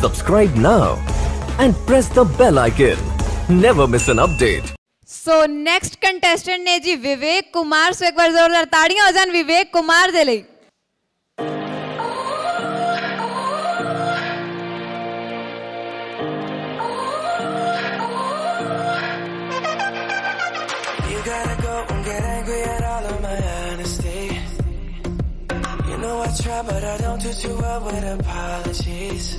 Subscribe now and press the bell icon. Never miss an update. So next contestant, ने Vivek Kumar, Kumar से एक बार जोरदार ताड़ियां I try, but I don't do too well with apologies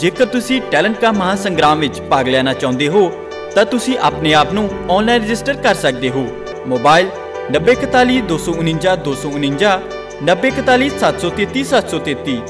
ਜੇਕਰ ਤੁਸੀਂ talent ਕਾ ਮਹਾਸੰਗਰਾਮ ਵਿੱਚ ਭਾਗ ਲੈਣਾ ਚਾਹੁੰਦੇ ਹੋ, ਤਾਂ ਤੁਸੀਂ ਆਪਣੇ ਆਪ ਨੂੰ ਆਨਲਾਈਨ ਰਜਿਸਟਰ ਕਰ ਸਕਦੇ ਹੋ। ਮੋਬਾਈਲ 9041 249